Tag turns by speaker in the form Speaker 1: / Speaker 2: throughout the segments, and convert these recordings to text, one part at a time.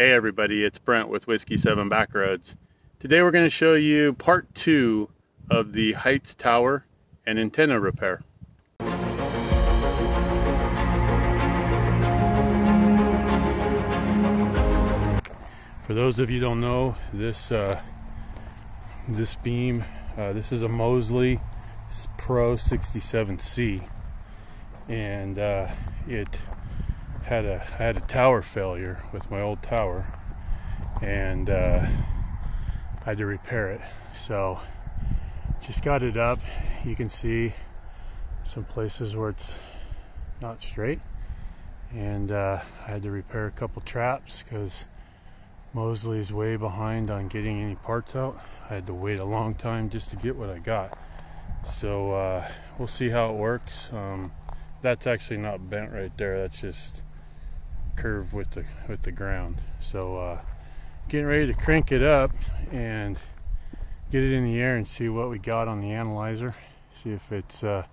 Speaker 1: Hey everybody, it's Brent with Whiskey 7 Backroads. Today we're going to show you part two of the Heights Tower and antenna repair. For those of you don't know, this uh, this beam, uh, this is a Mosley Pro 67C and uh, it had a had a tower failure with my old tower, and uh, I had to repair it. So just got it up. You can see some places where it's not straight, and uh, I had to repair a couple traps because Mosley is way behind on getting any parts out. I had to wait a long time just to get what I got. So uh, we'll see how it works. Um, that's actually not bent right there. That's just curve with the with the ground. So uh, getting ready to crank it up and get it in the air and see what we got on the analyzer. See if it's uh,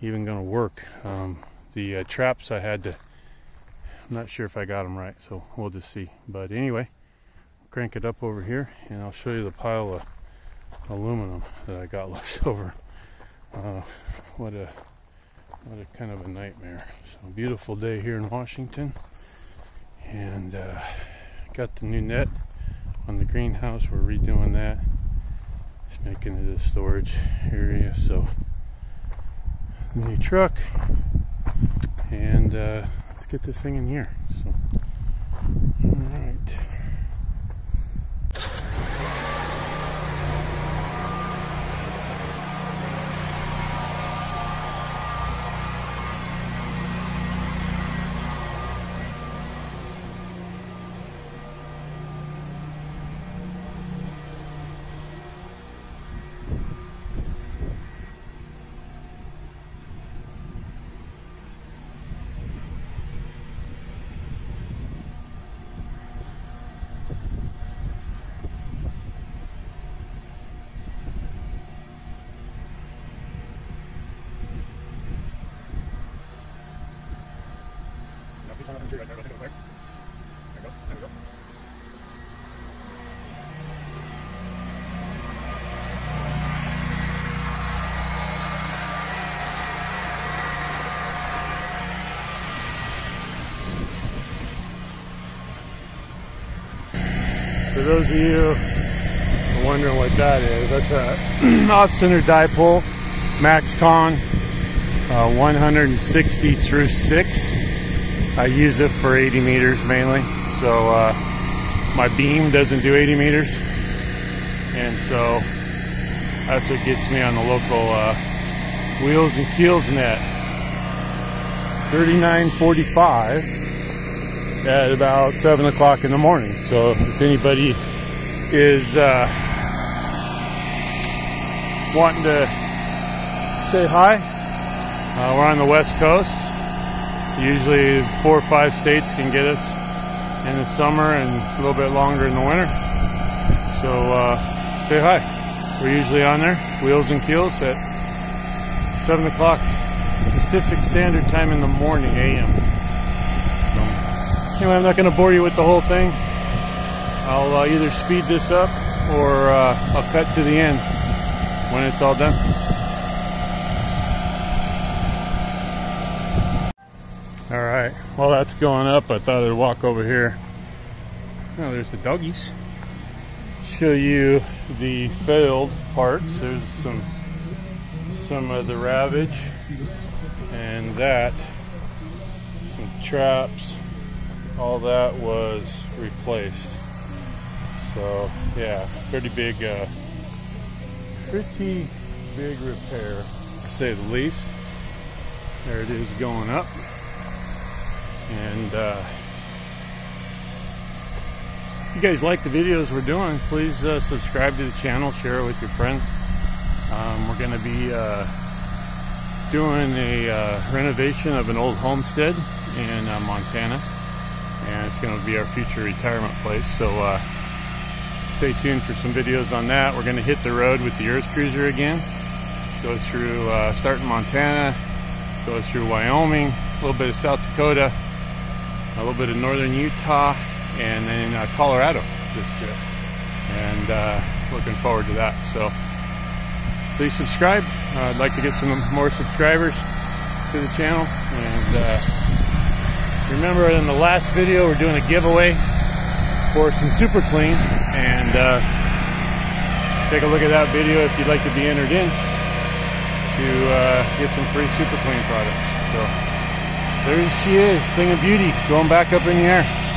Speaker 1: even going to work. Um, the uh, traps I had to. I'm not sure if I got them right, so we'll just see. But anyway, crank it up over here, and I'll show you the pile of aluminum that I got left over. What a what a kind of a nightmare. So beautiful day here in Washington. And uh, got the new net on the greenhouse. We're redoing that. Just making it a storage area. So the new truck. And uh, let's get this thing in here. So all right there. We go. There we go. For those of you wondering what that is, that's a off-center dipole, MaxCon uh, 160 through 6. I use it for 80 meters mainly. So uh, my beam doesn't do 80 meters. And so that's what gets me on the local uh, wheels and keels net. 3945 at about 7 o'clock in the morning. So if anybody is uh, wanting to say hi, uh, we're on the west coast. Usually four or five states can get us in the summer and a little bit longer in the winter. So uh, say hi. We're usually on there, wheels and keels at 7 o'clock Pacific Standard Time in the morning, AM. So, anyway, I'm not going to bore you with the whole thing. I'll uh, either speed this up or uh, I'll cut to the end when it's all done. All right, while that's going up, I thought I'd walk over here. Oh, there's the doggies. Show you the failed parts. There's some some of the ravage and that. Some traps. All that was replaced. So yeah pretty big uh, pretty big repair to say the least. There it is going up and uh, if you guys like the videos we're doing, please uh, subscribe to the channel, share it with your friends. Um, we're going to be uh, doing a uh, renovation of an old homestead in uh, Montana, and it's going to be our future retirement place. So uh, stay tuned for some videos on that. We're going to hit the road with the EarthCruiser again. Go through, uh, start in Montana, go through Wyoming, a little bit of South Dakota, a little bit of northern Utah, and then uh, Colorado this trip. And uh, looking forward to that. So please subscribe. Uh, I'd like to get some more subscribers to the channel. And uh, remember in the last video, we're doing a giveaway for some Super Clean. And uh, take a look at that video if you'd like to be entered in to uh, get some free Super Clean products. So there she is, thing of beauty, going back up in the air.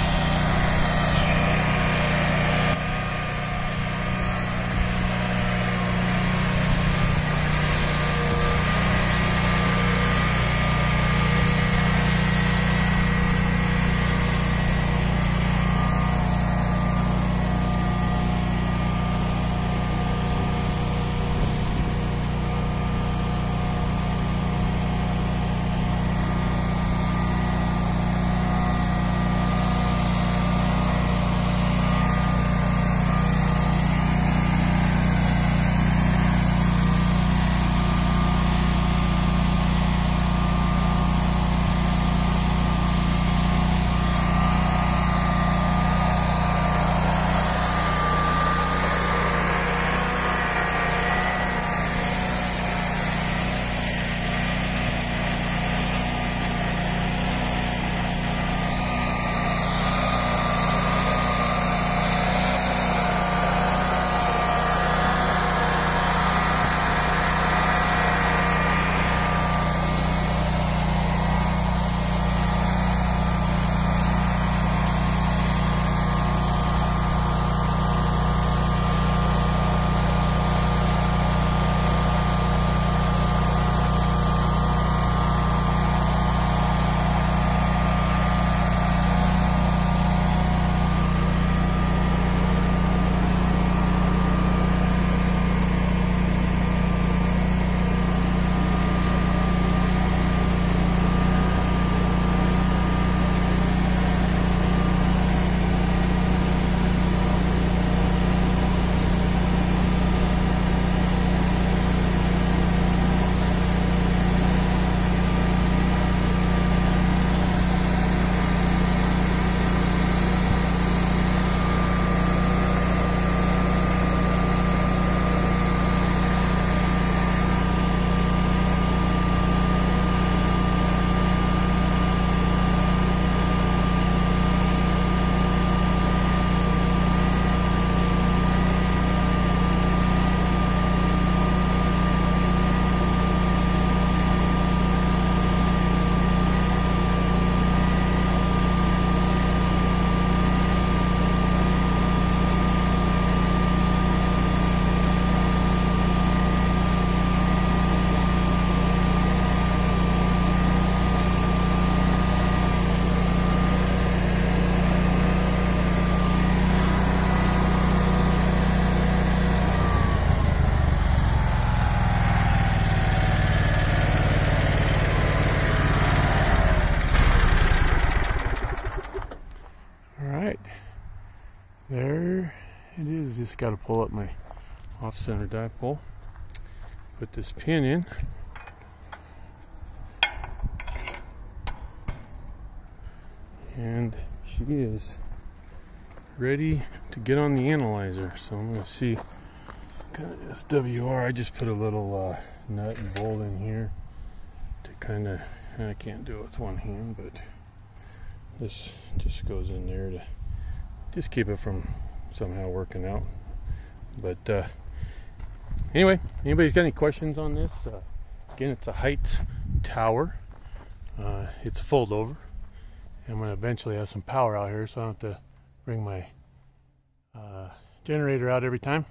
Speaker 1: There it is. Just got to pull up my off center dipole. Put this pin in. And she is ready to get on the analyzer. So I'm going to see kind of SWR I just put a little uh, nut and bolt in here to kind of I can't do it with one hand but this just goes in there to just keep it from somehow working out. But uh, anyway, anybody's got any questions on this? Uh, again, it's a Heights tower. Uh, it's fold over. I'm going to eventually have some power out here, so I don't have to bring my uh, generator out every time.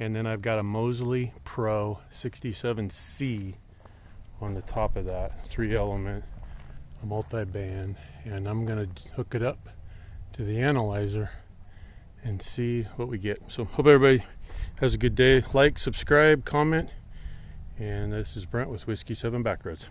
Speaker 1: And then I've got a Mosley Pro 67C on the top of that, three element, a multi-band, and I'm going to hook it up to the analyzer and see what we get. So hope everybody has a good day. Like, subscribe, comment. And this is Brent with Whiskey 7 Backroads.